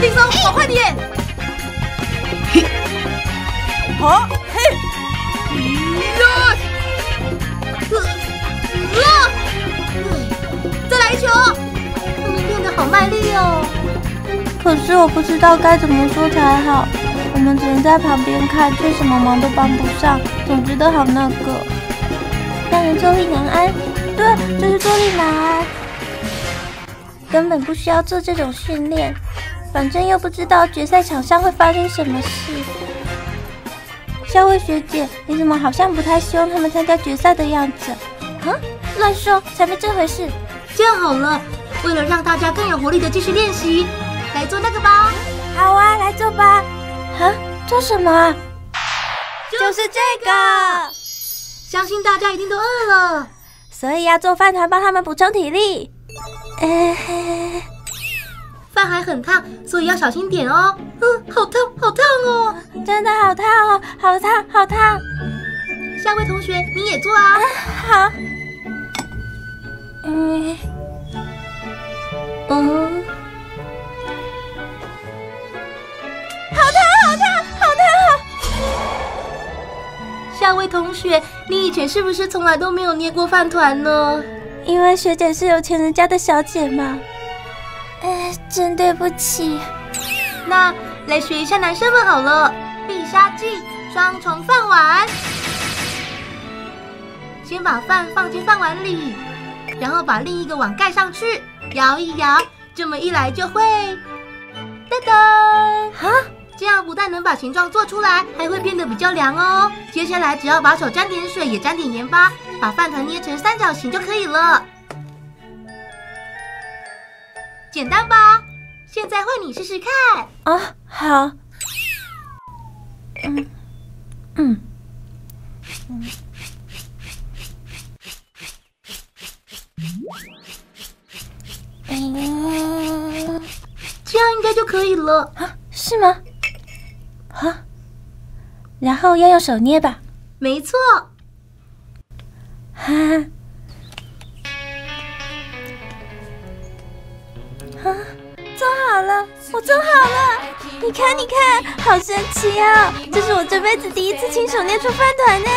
丁松，跑快点！好，嘿，呀！啊！再来一球！他们变得好卖力哦。可是我不知道该怎么说才好，我们只能在旁边看，却什么忙都帮不上，总觉得好那个，让人坐立难安。对，就是坐立难安，根本不需要做这种训练，反正又不知道决赛场上会发生什么事。校尉学姐，你怎么好像不太希望他们参加决赛的样子？啊，乱说，才没这回事。这样好了，为了让大家更有活力的继续练习。来做那个吧，好啊，来做吧。啊，做什么？就是这个。相信大家一定都饿了，所以要做饭团帮他们补充体力。哎，饭还很烫，所以要小心点哦。嗯，好烫，好烫哦，真的好烫哦，好烫，好烫。下位同学，你也做啊。好。嗯。嗯。下位同学，你以前是不是从来都没有捏过饭团呢？因为学姐是有钱人家的小姐嘛。哎，真对不起。那来学一下男生们好了，必杀技双重饭碗。先把饭放进饭碗里，然后把另一个碗盖上去，摇一摇，这么一来就会。噔噔，哈。这样不但能把形状做出来，还会变得比较凉哦。接下来只要把手沾点水，也沾点盐巴，把饭团捏成三角形就可以了。简单吧？现在换你试试看。啊，好。嗯嗯嗯，这样应该就可以了啊？是吗？啊，然后要用手捏吧。没错。哈，啊，啊做好了，我做好了。你看，你看，好神奇啊！这是我这辈子第一次亲手捏出饭团呢，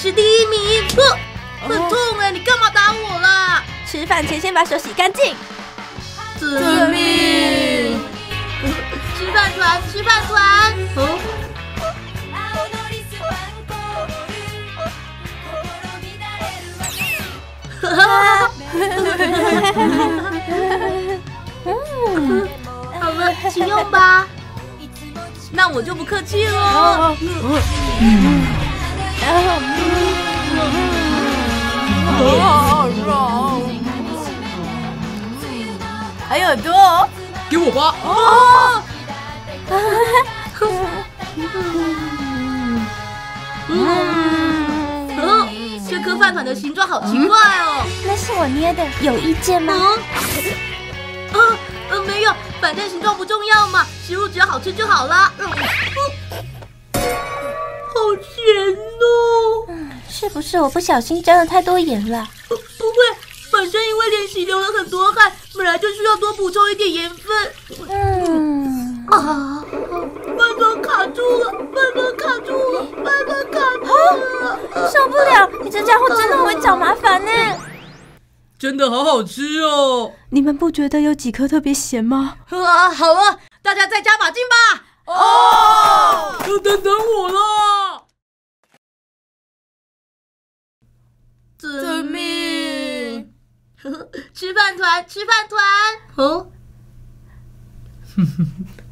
是第一名，很痛哎！你干嘛打我啦？吃饭前先把手洗干净。遵命。吃饭团，吃饭团。哦。哈哈。嗯，好了，请用吧。那我就不客气好爽！还有多，给我吧！哦，嗯，这颗饭团的形状好奇怪哦。那是我捏的，有意见吗？嗯，呃，没有，反正形状不重要嘛，食物只要好吃就好了。好是不是我不小心沾了太多盐了？不不会，本身因为练习流了很多汗，本来就需要多补充一点盐分。嗯啊，饭团卡住了，饭团卡住了，饭团卡住了！受不了，你这家伙真的会找麻烦呢！真的好好吃哦！你们不觉得有几颗特别咸吗？啊，好了，大家再加把劲吧！哦，等等我了！遵命！吃饭团，吃饭团！哦，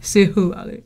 谁好啊嘞？